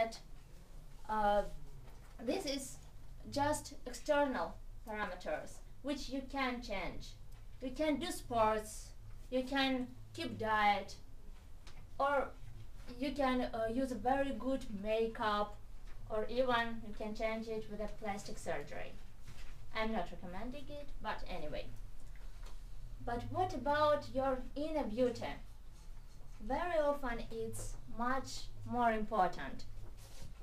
that uh, this is just external parameters which you can change. You can do sports, you can keep diet, or you can uh, use a very good makeup, or even you can change it with a plastic surgery. I'm not recommending it, but anyway. But what about your inner beauty? Very often it's much more important,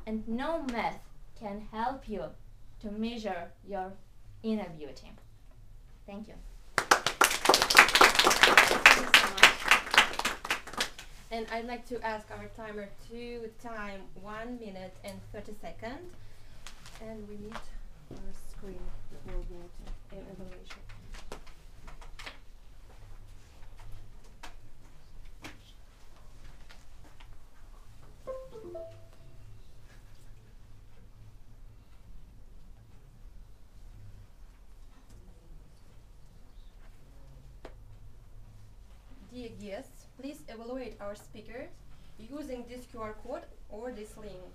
and no math can help you to measure your inner beauty. Thank you. And I'd like to ask our timer to time 1 minute and 30 seconds. And we need our screen to e- evaluation. Guests, please evaluate our speakers using this QR code or this link.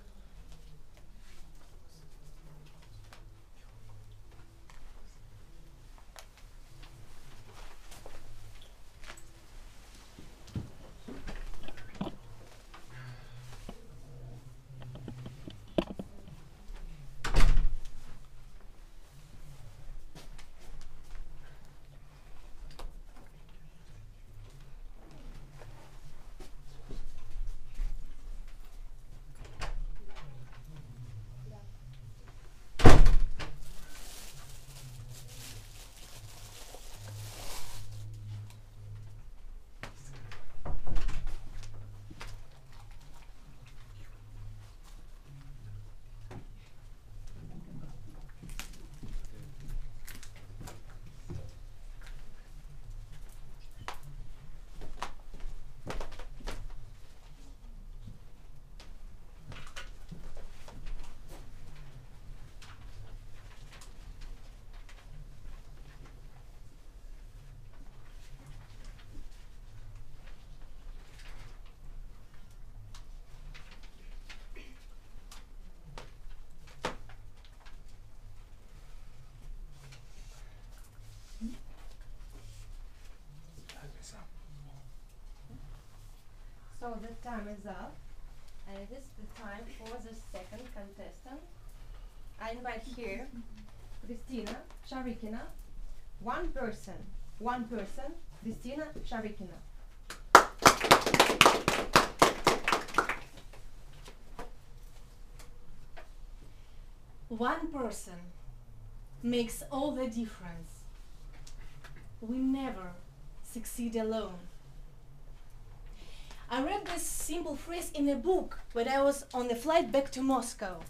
So the time is up, and it is the time for the second contestant. I invite here Christina Sharikina. One person, one person, Christina Sharikina. One person makes all the difference. We never succeed alone. I read this simple phrase in a book when I was on the flight back to Moscow.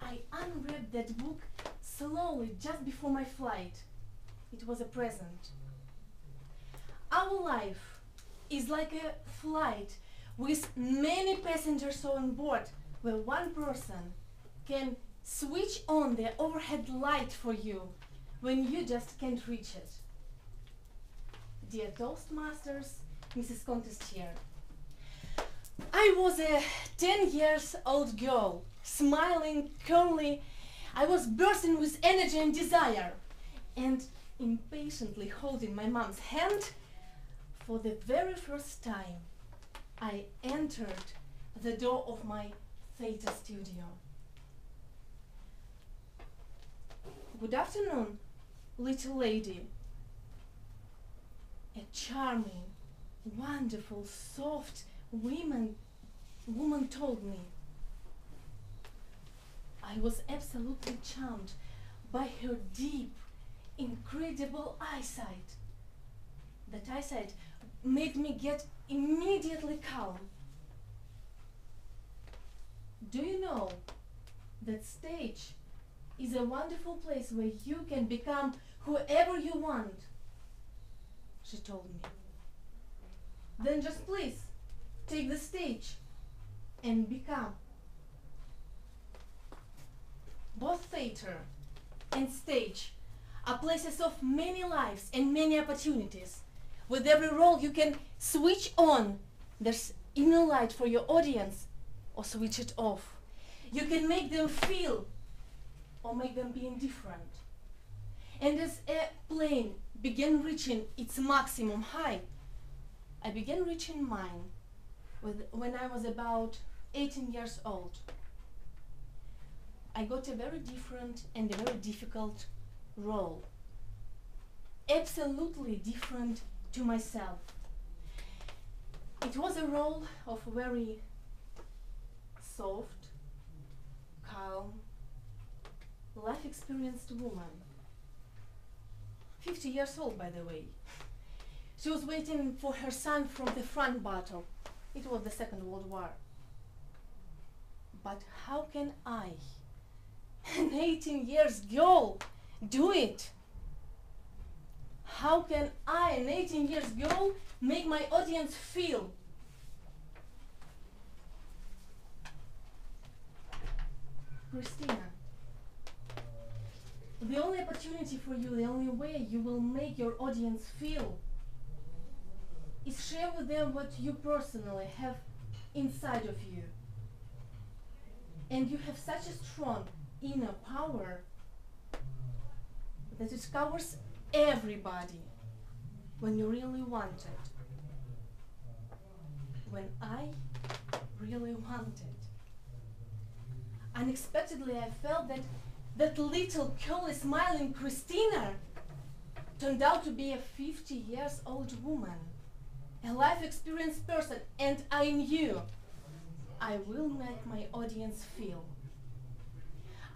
I unread that book slowly just before my flight. It was a present. Our life is like a flight with many passengers on board, where one person can switch on the overhead light for you when you just can't reach it. Dear Toastmasters, Mrs. Contest here. I was a 10 years old girl, smiling, curly. I was bursting with energy and desire, and impatiently holding my mom's hand. For the very first time, I entered the door of my theater studio. Good afternoon, little lady. A charming, wonderful, soft woman, woman told me. I was absolutely charmed by her deep, incredible eyesight. That eyesight made me get immediately calm. Do you know that stage is a wonderful place where you can become whoever you want? She told me. Then just please take the stage and become. Both theater and stage are places of many lives and many opportunities. With every role you can switch on, there's inner light for your audience or switch it off. You can make them feel or make them be indifferent. And as a plane began reaching its maximum height, I began reaching mine with, when I was about 18 years old. I got a very different and a very difficult role. Absolutely different to myself. It was a role of a very soft, calm, life experienced woman. 50 years old, by the way. She was waiting for her son from the front battle. It was the Second World War. But how can I, an 18 years girl, do it? How can I, an 18 years girl, make my audience feel? Christina, the only opportunity for you, the only way you will make your audience feel is share with them what you personally have inside of you. And you have such a strong inner power that it covers everybody when you really want it. When I really want it. Unexpectedly, I felt that that little curly smiling Christina turned out to be a 50 years old woman, a life experienced person, and I knew I will make my audience feel.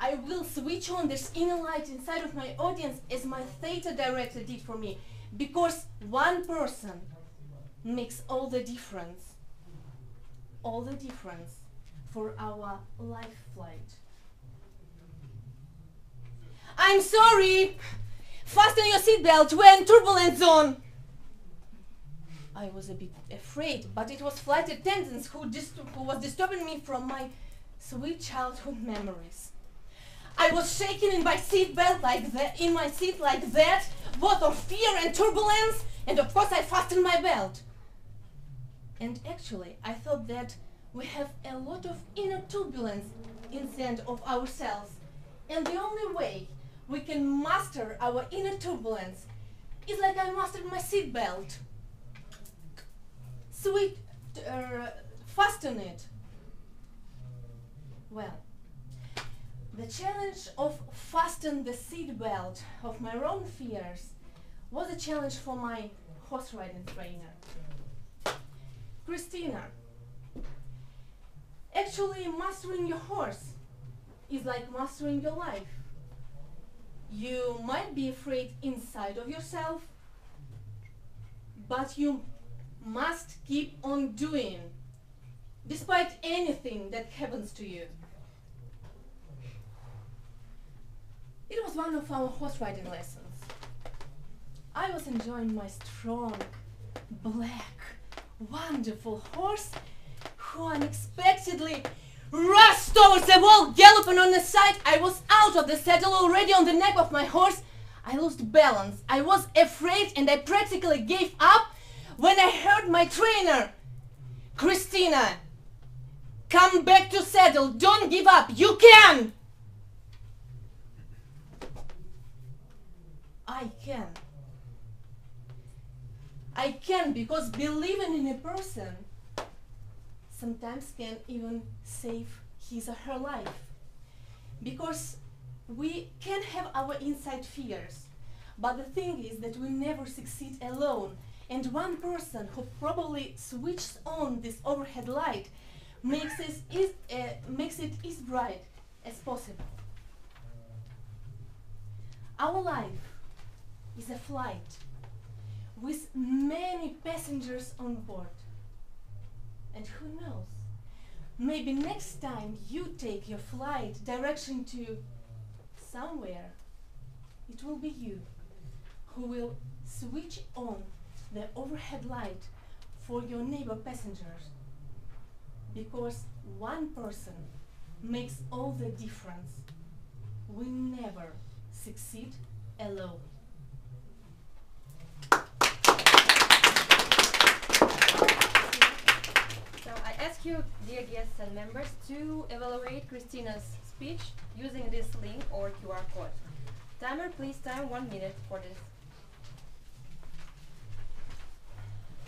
I will switch on this inner light inside of my audience as my theater director did for me because one person makes all the difference. All the difference for our life flight. I'm sorry! Fasten your seatbelt, we're in turbulence zone! I was a bit afraid, but it was flight attendants who, who was disturbing me from my sweet childhood memories. I was shaking in my seatbelt like that, in my seat like that, both of fear and turbulence, and of course I fastened my belt. And actually, I thought that we have a lot of inner turbulence inside of ourselves, and the only way we can master our inner turbulence is like I mastered my seatbelt. Sweet, uh, fasten it. Well, the challenge of fasten the seatbelt of my own fears was a challenge for my horse riding trainer. Christina, actually mastering your horse is like mastering your life. You might be afraid inside of yourself, but you must keep on doing despite anything that happens to you. It was one of our horse riding lessons. I was enjoying my strong, black, wonderful horse who unexpectedly rushed towards the wall, galloping on the side. I was out of the saddle already on the neck of my horse. I lost balance. I was afraid and I practically gave up when I heard my trainer, Christina, come back to saddle. Don't give up. You can. I can. I can because believing in a person sometimes can even save his or her life. Because we can have our inside fears, but the thing is that we never succeed alone. And one person who probably switches on this overhead light makes uh, makes it as bright as possible. Our life is a flight with many passengers on board. And who knows? Maybe next time you take your flight direction to somewhere, it will be you who will switch on the overhead light for your neighbor passengers. Because one person makes all the difference. We never succeed alone. So I ask you, dear guests and members, to evaluate Christina's speech using this link or QR code. Timer, please time one minute for this.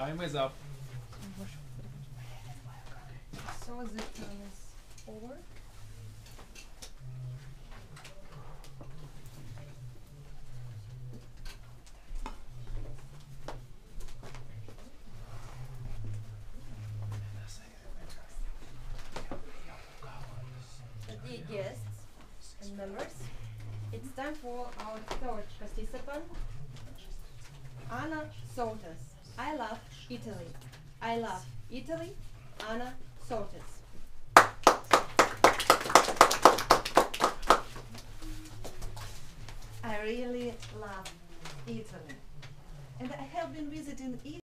Time is up. So is over. Dear guests and members, it's time for our third participant, Anna Soltas. I love Italy. I love Italy, Anna Soltas. I really love Italy. And I have been visiting Italy